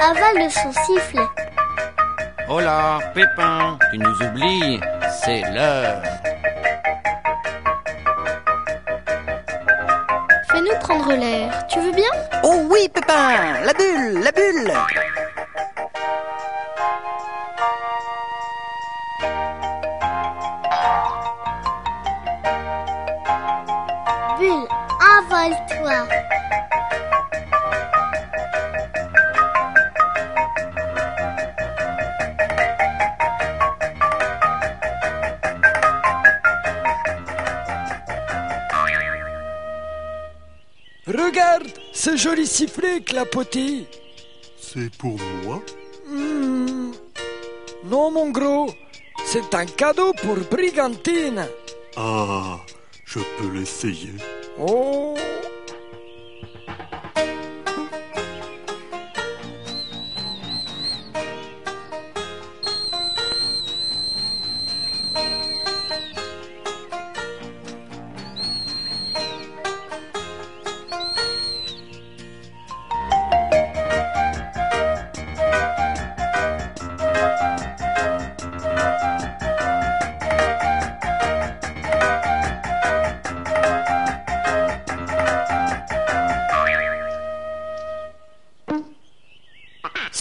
avale de son sifflet. Oh là, Pépin, tu nous oublies, c'est l'heure. Fais-nous prendre l'air, tu veux bien? Oh oui, Pépin La bulle La bulle Bulle, envole-toi. Regarde ce joli sifflet clapotis. C'est pour moi Hmm. Non, mon gros, c'est un cadeau pour Brigantine. Ah, je peux l'essayer. Oh.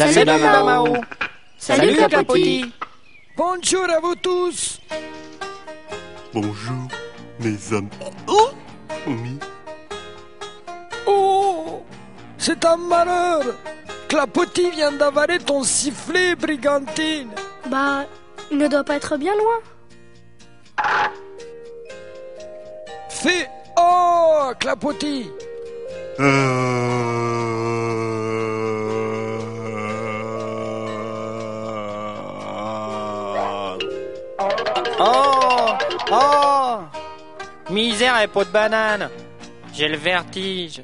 Salut, Salut, Maman. Maman. Salut, Clapotis. Bonjour à vous tous. Bonjour, mes amis. Oh Oui, Oh, c'est un malheur. Clapotis vient d'avaler ton sifflet, Brigantine. Bah, il ne doit pas être bien loin. Fais oh, Clapotis. Oh, oh Misère et pot de banane. J'ai le vertige.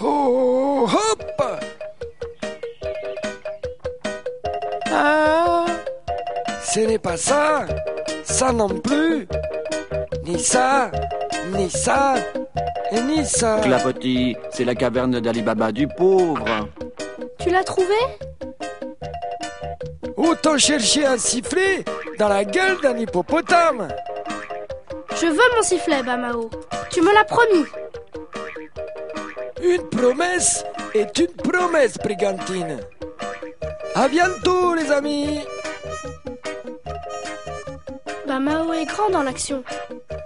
Oh, hop. Ah, Ce n'est pas ça. Ça non plus. Ni ça, ni ça, et ni ça. Clapotis, c'est la caverne d'Alibaba du pauvre. Tu l'as trouvé? Autant chercher un sifflet dans la gueule d'un hippopotame. Je veux mon sifflet, Bamao. Tu me l'as promis. Une promesse est une promesse, Brigantine. À bientôt, les amis. Bamao est grand dans l'action.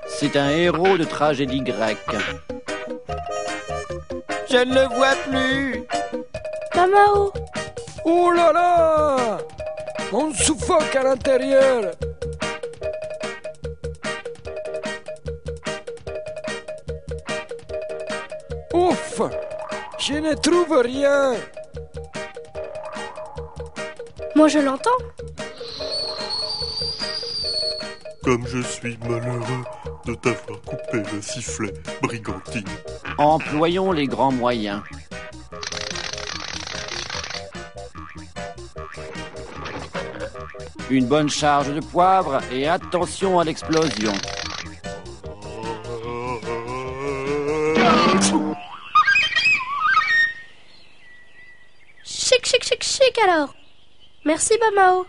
C'est un héros de tragédie grecque. je ne le vois plus. Bamao, Oh là là On suffoque à l'intérieur. Ouf Je ne trouve rien. moi je l'entends. Comme je suis malheureux de t'avoir coupé le sifflet, brigantine. Employons les grands moyens. Une bonne charge de poivre et attention à l'explosion. Chic, chic, chic, chic alors. Merci, Bamao.